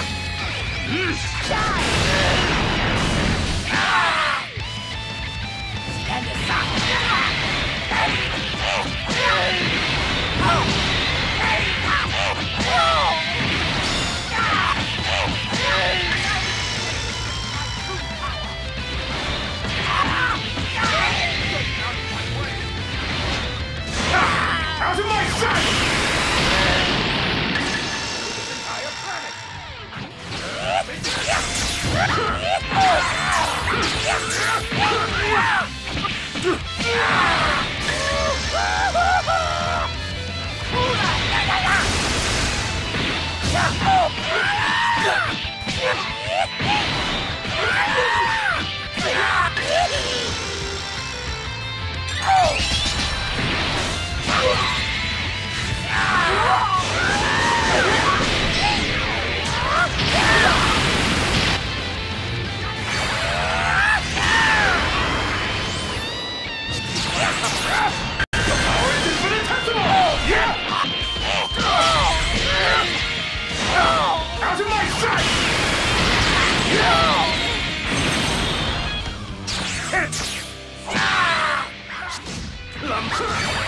うん Huh.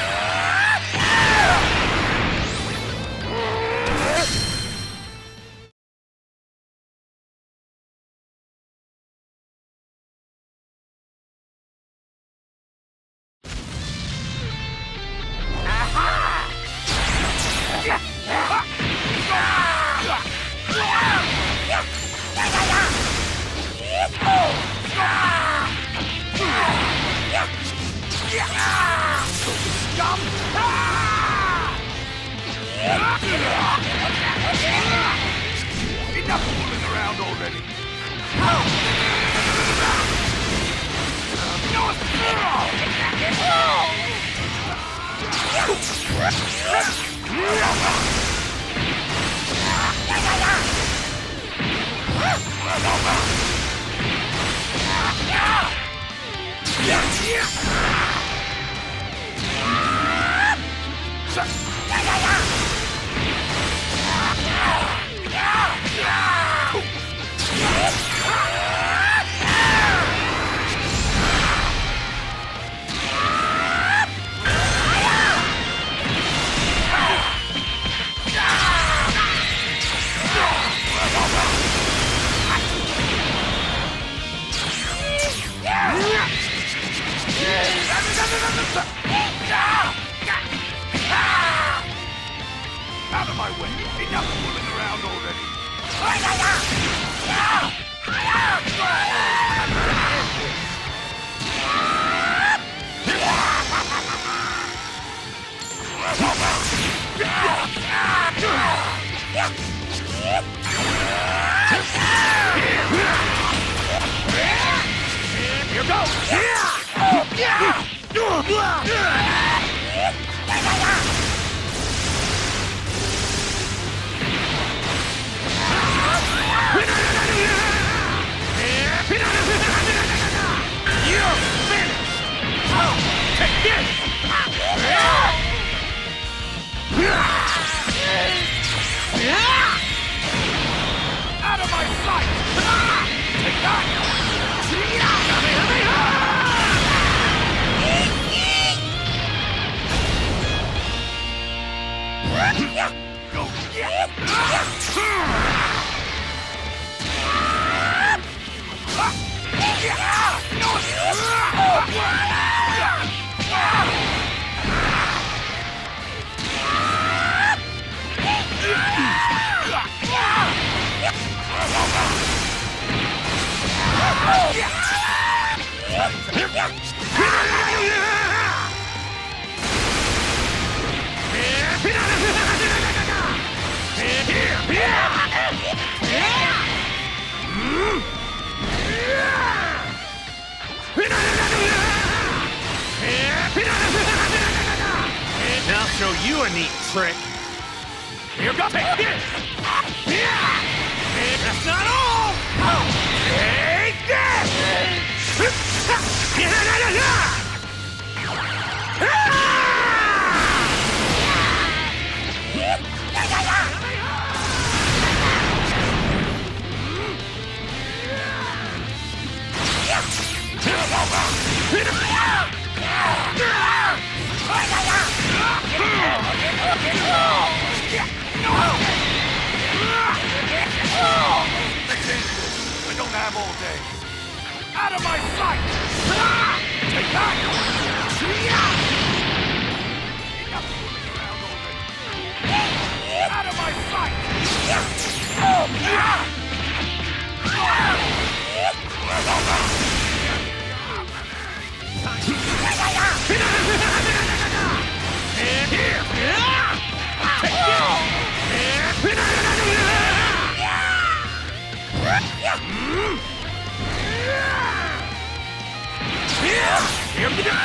Already. Out Enough fooling around already! Goes! You're you a neat trick. Here goes! Take this! That's not all! Take this! Let's ah! All day. Out of my sight! Take that! Out of my sight! Yeah!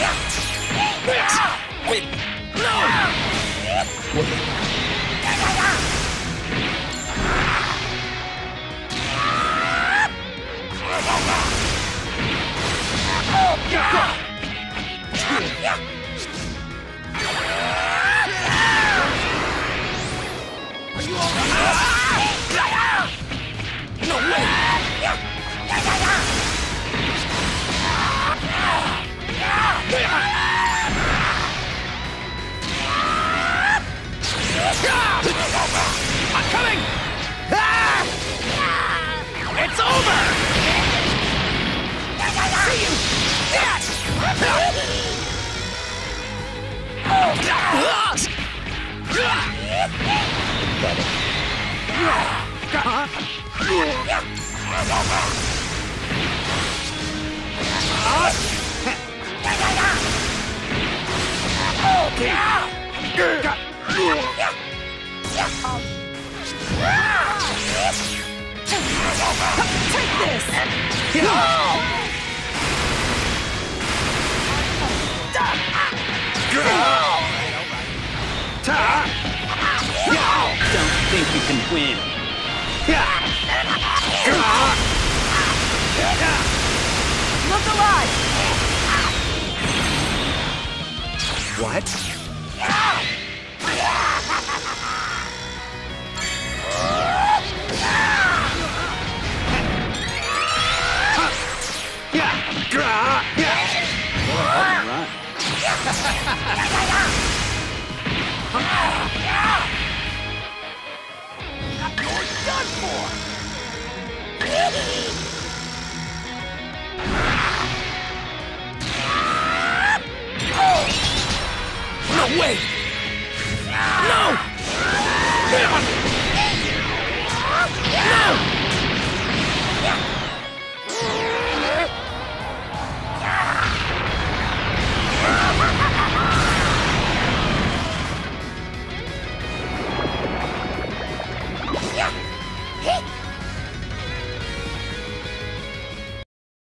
One? Wait. No! Are you all I'm coming! Ah! It's over! See you! Yes! Take Don't think you can win. Look alive! What? For! No way!